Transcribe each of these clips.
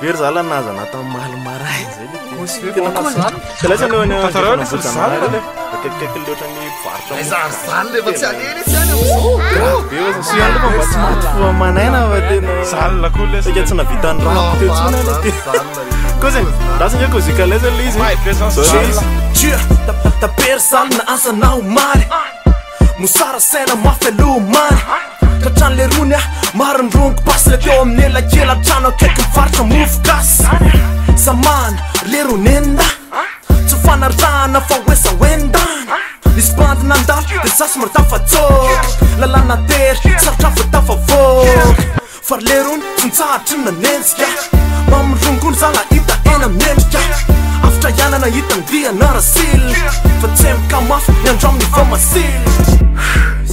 very zalanaazanata malomaaoa manyna ate tsy navitankozany akkozaia zabery zay na azanao mary mosarsana oafyoay tano leronya arorongo pasleteo amin'y elkeytanoaky iaritra mofo gas a rleron ena tsyfanaahana aoeaend iy atina dsrtaa lnatey sota tafavka f leroy sytsarotanna neia marogznait e miedri aanaitada tsykaafiadro m'y m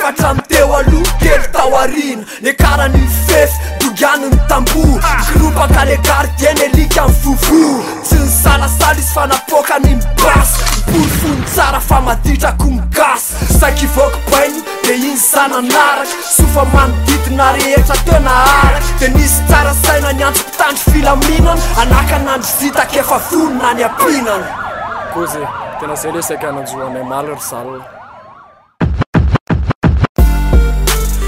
fatramiy teo aloha kely taoarina nyakaranyfefy boganiny tambo kropaka legary dieny elika aminny vovo tsy ny zalazala izy fanapoakany ny basy poryfony tsara famaditrako nigasy sakivoka boainy di iny zananaraka sofa manodidina rehetra tena araka di misy tsara saina nyandrompitandro filaminana anakanandro zitaka efa vonona ny ampinana ko za tena zay le sak ananjo amy maly ry zalna